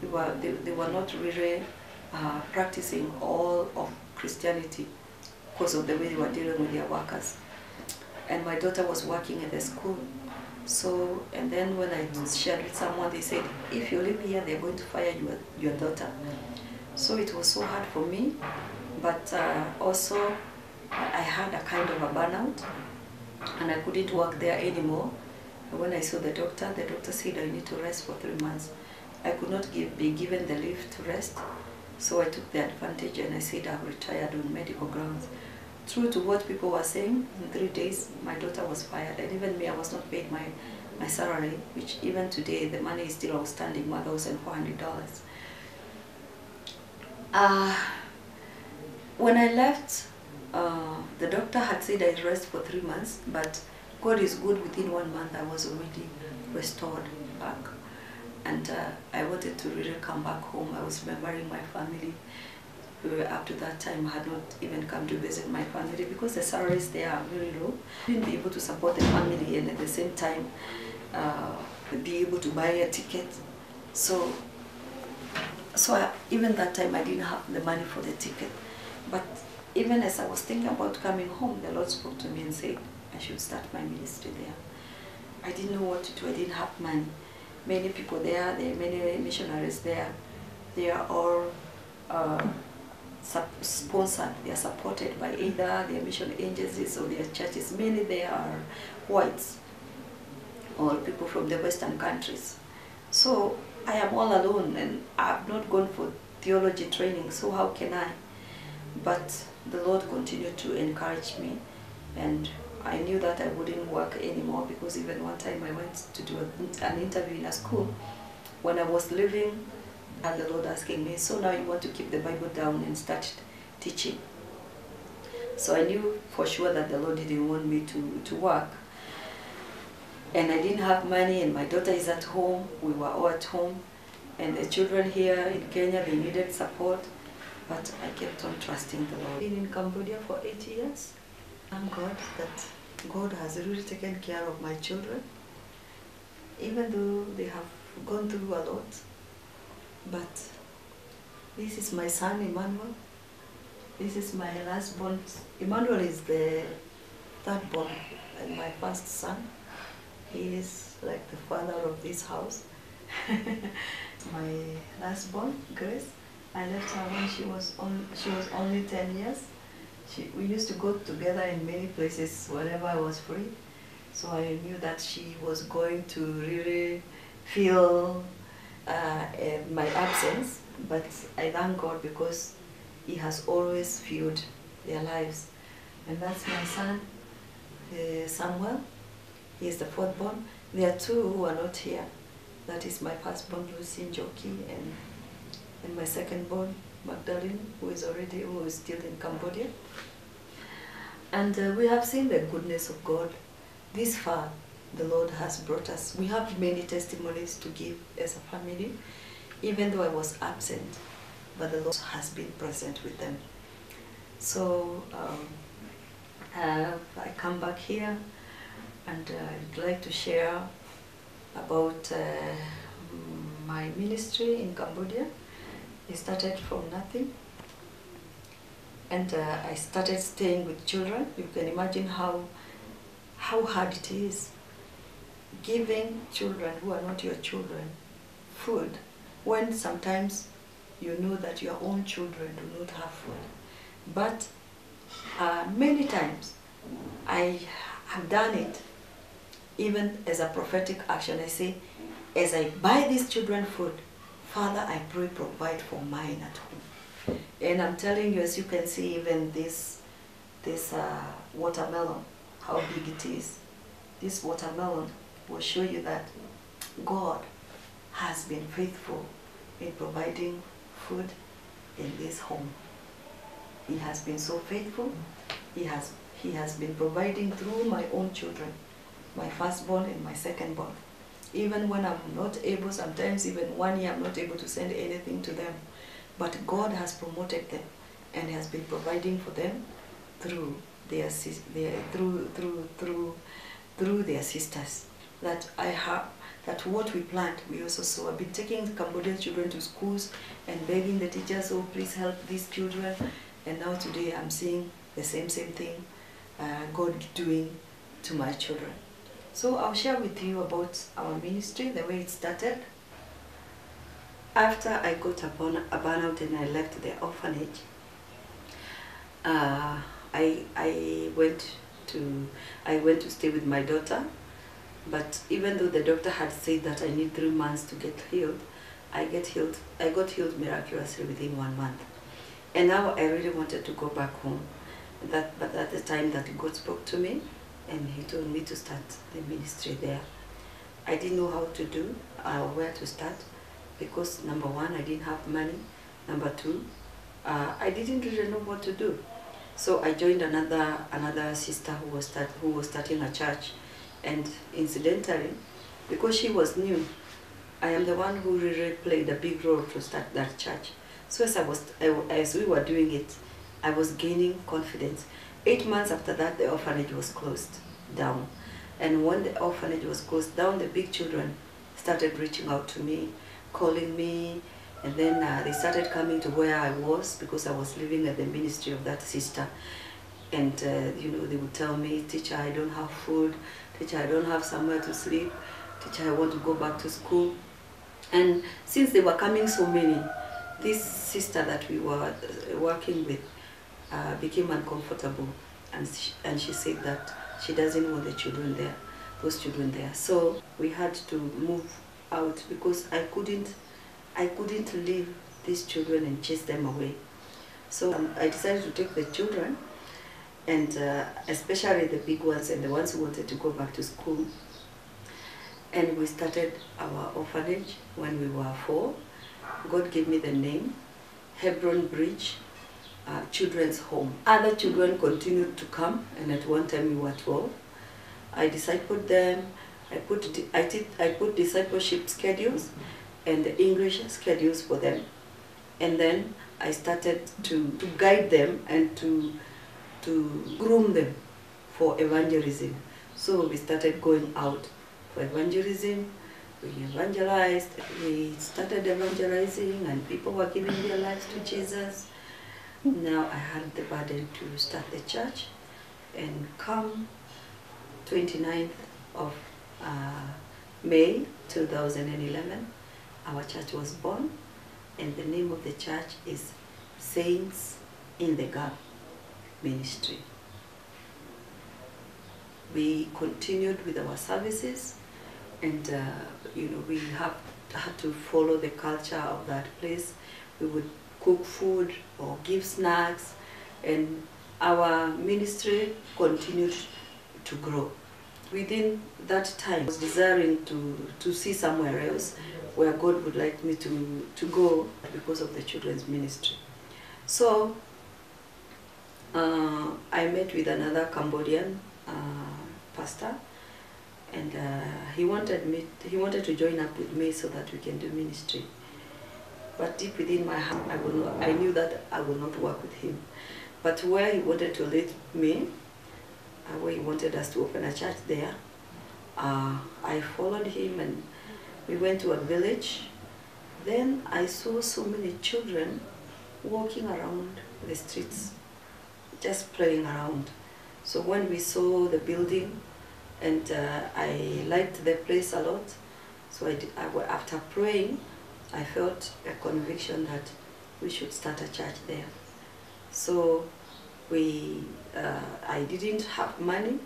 They were, they, they were not really uh, practicing all of Christianity because of the way they were dealing with their workers. And my daughter was working at the school. So, and then when I shared with someone, they said, if you live here, they're going to fire your, your daughter. So it was so hard for me, but uh, also I had a kind of a burnout and I couldn't work there anymore. And when I saw the doctor, the doctor said I need to rest for three months. I could not give, be given the leave to rest, so I took the advantage and I said I've retired on medical grounds. True to what people were saying, in three days my daughter was fired and even me I was not paid my, my salary, which even today the money is still outstanding, $1,400. Uh, when I left, uh, the doctor had said I'd rest for three months, but God is good, within one month I was already restored back. And uh, I wanted to really come back home. I was remembering my family. Uh, up to that time, had not even come to visit my family because the salaries there are very low. I didn't be able to support the family and at the same time uh, be able to buy a ticket. So, so I, even that time I didn't have the money for the ticket. But even as I was thinking about coming home, the Lord spoke to me and said, I should start my ministry there. I didn't know what to do. I didn't have money. Many people there, there are many missionaries there. They are all uh, sponsored. They are supported by either their mission agencies or their churches. Many they are whites or people from the Western countries. So I am all alone and I have not gone for theology training. So how can I? But the Lord continued to encourage me and I knew that I wouldn't work anymore because even one time I went to do a, an interview in a school when I was leaving and the Lord asking me, so now you want to keep the Bible down and start teaching. So I knew for sure that the Lord didn't want me to, to work. And I didn't have money and my daughter is at home, we were all at home. And the children here in Kenya, they needed support. But I kept on trusting the Lord. Been in Cambodia for eight years. Thank God that God has really taken care of my children, even though they have gone through a lot. But this is my son, Emmanuel. This is my last born. Emmanuel is the third born and my first son. He is like the father of this house. my last born, Grace. I left her when she was on, she was only 10 years. She, we used to go together in many places whenever I was free. So I knew that she was going to really feel uh, my absence, but I thank God because He has always filled their lives. And that's my son, uh, Samuel. He is the fourth born. There are two who are not here. That is my firstborn, Lucy Njoki, and, and my second-born, Magdalene, who is already, who is still in Cambodia. And uh, we have seen the goodness of God. This far, the Lord has brought us. We have many testimonies to give as a family, even though I was absent, but the Lord has been present with them. So um, uh, I come back here and uh, I'd like to share about uh, my ministry in Cambodia. It started from nothing and uh, I started staying with children. You can imagine how, how hard it is giving children who are not your children food when sometimes you know that your own children do not have food. But uh, many times I have done it even as a prophetic action. I say, as I buy these children food, Father, I pray provide for mine at home. And I'm telling you, as you can see, even this, this uh, watermelon, how big it is. This watermelon will show you that God has been faithful in providing food in this home. He has been so faithful. He has, he has been providing through my own children, my firstborn and my secondborn. Even when I'm not able, sometimes even one year I'm not able to send anything to them. But God has promoted them and has been providing for them through their, their through through through through their sisters. That I have that what we plant, we also sow. I've been taking Cambodian children to schools and begging the teachers, oh, please help these children. And now today I'm seeing the same, same thing uh, God doing to my children. So I'll share with you about our ministry, the way it started. After I got a, a burnout and I left the orphanage, uh, I, I went to I went to stay with my daughter but even though the doctor had said that I need three months to get healed, I get healed. I got healed miraculously within one month, and now I really wanted to go back home. That, but at the time that God spoke to me, and He told me to start the ministry there. I didn't know how to do, uh, where to start, because number one, I didn't have money. Number two, uh, I didn't really know what to do. So I joined another another sister who was start, who was starting a church and incidentally, because she was new, I am the one who really played a big role to start that church. So as I was, as we were doing it, I was gaining confidence. Eight months after that, the orphanage was closed down. And when the orphanage was closed down, the big children started reaching out to me, calling me, and then uh, they started coming to where I was because I was living at the ministry of that sister. And, uh, you know, they would tell me, teacher, I don't have food. Teacher, I don't have somewhere to sleep. Teacher, I want to go back to school. And since they were coming so many, this sister that we were uh, working with uh, became uncomfortable. And she, and she said that she doesn't want the children there, those children there. So we had to move out because I couldn't, I couldn't leave these children and chase them away. So um, I decided to take the children and uh, especially the big ones and the ones who wanted to go back to school. And we started our orphanage when we were four. God gave me the name, Hebron Bridge uh, Children's Home. Other children continued to come, and at one time we were 12. I discipled them, I put, I, did, I put discipleship schedules and the English schedules for them. And then I started to, to guide them and to to groom them for evangelism. So we started going out for evangelism. We evangelized. We started evangelizing and people were giving their lives to Jesus. Now I had the burden to start the church and come 29th of uh, May 2011, our church was born and the name of the church is Saints in the Gap ministry. We continued with our services and uh, you know we have had to follow the culture of that place. We would cook food or give snacks and our ministry continued to grow. Within that time, I was desiring to, to see somewhere else where God would like me to, to go because of the children's ministry. So uh, I met with another Cambodian uh, pastor and uh, he wanted me he wanted to join up with me so that we can do ministry but deep within my heart I, will not, I knew that I will not work with him but where he wanted to lead me where he wanted us to open a church there uh, I followed him and we went to a village then I saw so many children walking around the streets just playing around. So when we saw the building, and uh, I liked the place a lot, so I, I, after praying, I felt a conviction that we should start a church there. So we, uh, I didn't have money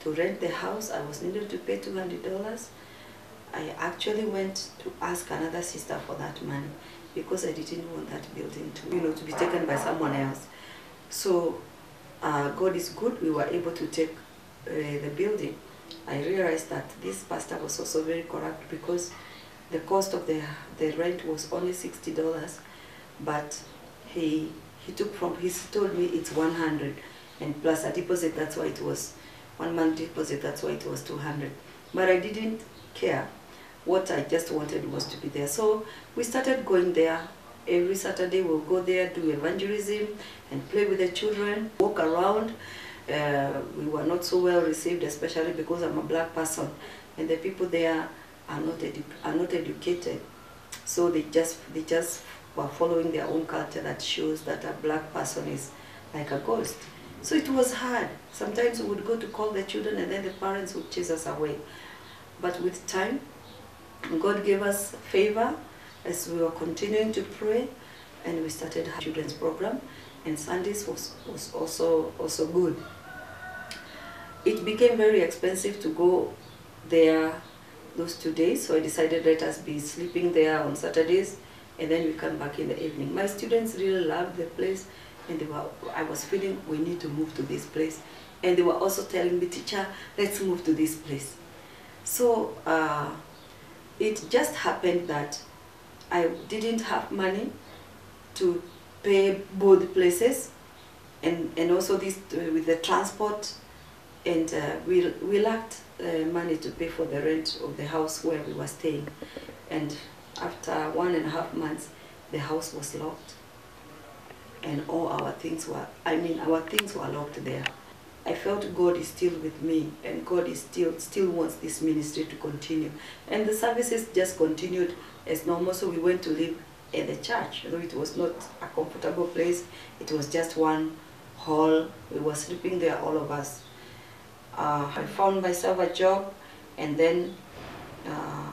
to rent the house. I was needed to pay $200. I actually went to ask another sister for that money because I didn't want that building to, you know, to be taken by someone else. So uh, God is good, we were able to take uh, the building. I realized that this pastor was also very corrupt because the cost of the, the rent was only $60, but he, he took from, he told me it's 100 and plus a deposit, that's why it was, one month deposit, that's why it was 200. But I didn't care. What I just wanted was to be there. So we started going there Every Saturday we'll go there, do evangelism and play with the children, walk around. Uh, we were not so well received, especially because I'm a black person. And the people there are not are not educated, so they just they just were following their own culture that shows that a black person is like a ghost. So it was hard. Sometimes we would go to call the children, and then the parents would chase us away. But with time, God gave us favor as we were continuing to pray, and we started a children's program, and Sundays was, was also also good. It became very expensive to go there those two days, so I decided let us be sleeping there on Saturdays, and then we come back in the evening. My students really loved the place, and they were. I was feeling we need to move to this place, and they were also telling me, teacher, let's move to this place. So uh, it just happened that I didn't have money to pay both places, and and also this uh, with the transport, and uh, we we lacked uh, money to pay for the rent of the house where we were staying, and after one and a half months, the house was locked, and all our things were I mean our things were locked there. I felt God is still with me, and God is still still wants this ministry to continue, and the services just continued as normal. So we went to live at the church, though it was not a comfortable place. It was just one hall. We were sleeping there, all of us. Uh, I found myself a job, and then uh,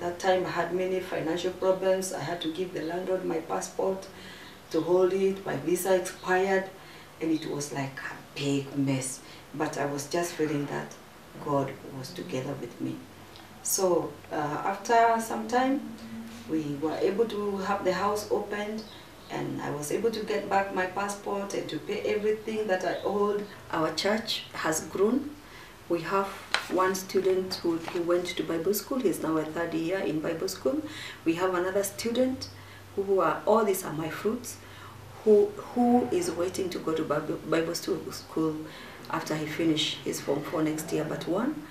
that time I had many financial problems. I had to give the landlord my passport to hold it. My visa expired, and it was like a big mess. But I was just feeling that God was together with me. So uh, after some time, we were able to have the house opened and I was able to get back my passport and to pay everything that I owed. Our church has grown. We have one student who, who went to Bible school. He's now a third year in Bible school. We have another student who are, all these are my fruits, who, who is waiting to go to Bible, Bible school after he finish his Form 4 next year, but one.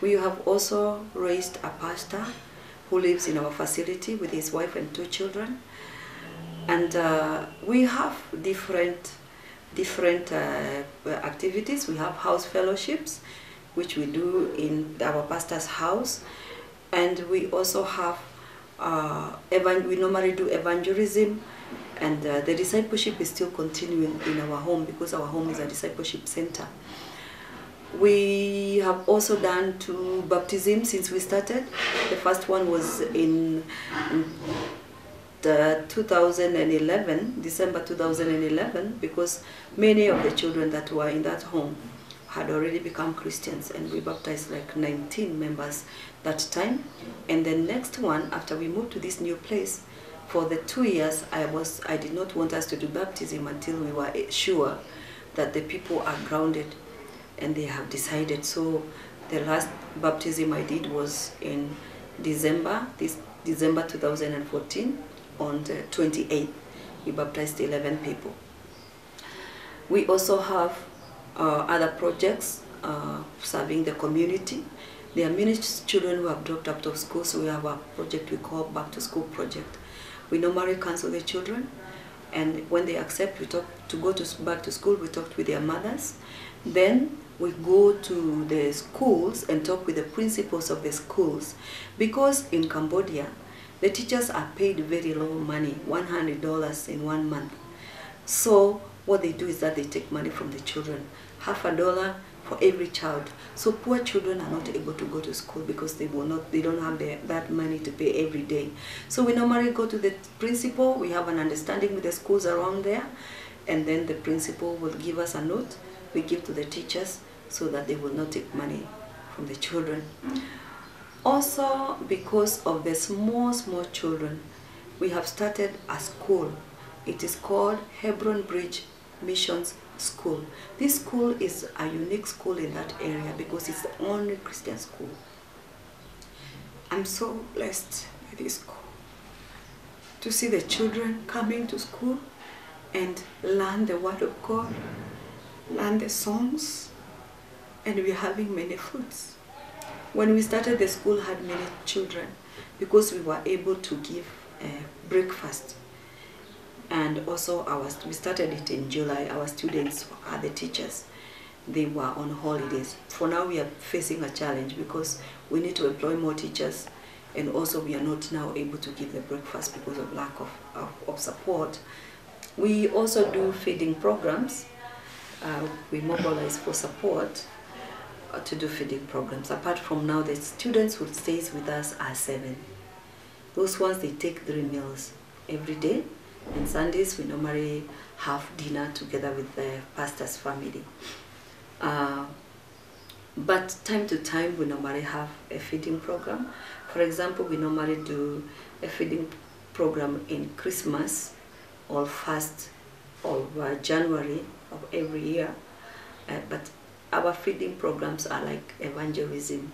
We have also raised a pastor who lives in our facility with his wife and two children. And uh, we have different, different uh, activities. We have house fellowships, which we do in our pastor's house. And we also have, uh, we normally do evangelism and uh, the discipleship is still continuing in our home because our home is a discipleship center. We have also done two baptisms since we started. The first one was in, in the 2011, December 2011, because many of the children that were in that home had already become Christians and we baptized like 19 members that time. And the next one, after we moved to this new place, for the two years I was I did not want us to do baptism until we were sure that the people are grounded and they have decided. So the last baptism I did was in December, this December 2014, on the 28th. We baptized 11 people. We also have other projects uh, serving the community. There are many children who have dropped out of school, so we have a project we call Back to School Project. We normally counsel the children, and when they accept we talk to go to back to school, we talk with their mothers. Then we go to the schools and talk with the principals of the schools. Because in Cambodia, the teachers are paid very low money, $100 in one month. So what they do is that they take money from the children, half a dollar for every child. So poor children are not able to go to school because they will not, they don't have that money to pay every day. So we normally go to the principal, we have an understanding with the schools around there, and then the principal will give us a note, we give to the teachers so that they will not take money from the children. Also, because of the small, small children, we have started a school. It is called Hebron Bridge Missions School. This school is a unique school in that area because it's the only Christian school. I'm so blessed by this school. To see the children coming to school and learn the word of God, learn the songs, and we're having many fruits. When we started, the school had many children because we were able to give uh, breakfast. And also, our, we started it in July. Our students are the teachers. They were on holidays. For now, we are facing a challenge because we need to employ more teachers and also we are not now able to give the breakfast because of lack of, of, of support. We also do feeding programs. Uh, we mobilize for support uh, to do feeding programs. Apart from now, the students who stays with us are seven. Those ones, they take three meals every day. And Sundays, we normally have dinner together with the pastor's family. Uh, but time to time, we normally have a feeding program. For example, we normally do a feeding program in Christmas or first of uh, January of every year. Uh, but our feeding programs are like evangelism,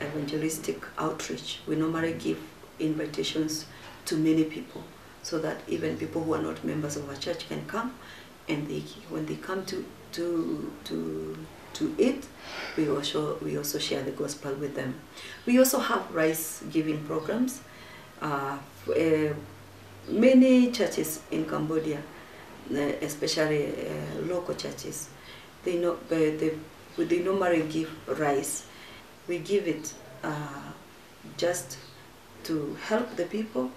evangelistic outreach. We normally give invitations to many people so that even people who are not members of our church can come and they, when they come to, to, to, to eat, we also, we also share the gospel with them. We also have rice giving programs. Uh, uh, many churches in Cambodia, uh, especially uh, local churches, they, know, they, they, they normally give rice. We give it uh, just to help the people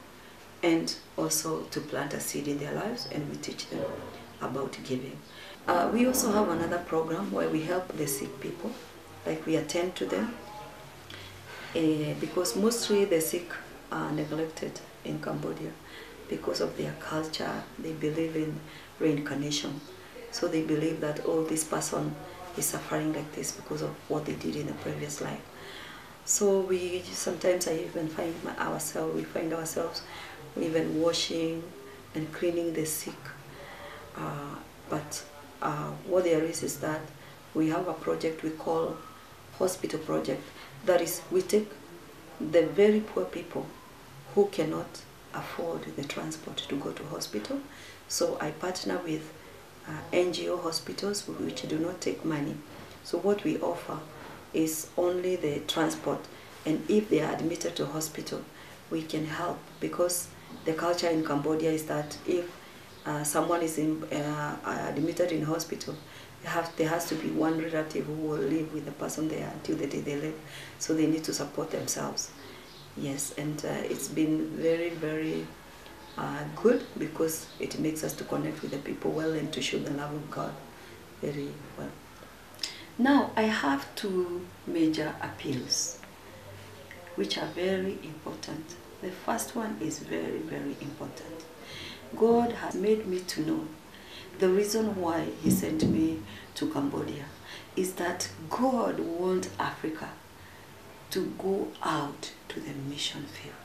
and also to plant a seed in their lives and we teach them about giving. Uh, we also have another program where we help the sick people, like we attend to them uh, because mostly the sick are neglected in Cambodia because of their culture. They believe in reincarnation. So they believe that, oh, this person is suffering like this because of what they did in the previous life. So we sometimes I even find ourselves, we find ourselves even washing and cleaning the sick. Uh, but uh, what there is is that we have a project we call hospital project. That is, we take the very poor people who cannot afford the transport to go to hospital. So I partner with uh, NGO hospitals which do not take money. So what we offer is only the transport and if they are admitted to hospital, we can help because the culture in Cambodia is that if uh, someone is in, uh, admitted in hospital, have, there has to be one relative who will live with the person there until the day they leave. So they need to support themselves. Yes, and uh, it's been very, very uh, good because it makes us to connect with the people well and to show the love of God very well. Now, I have two major appeals which are very important. The first one is very, very important. God has made me to know the reason why he sent me to Cambodia is that God wants Africa to go out to the mission field.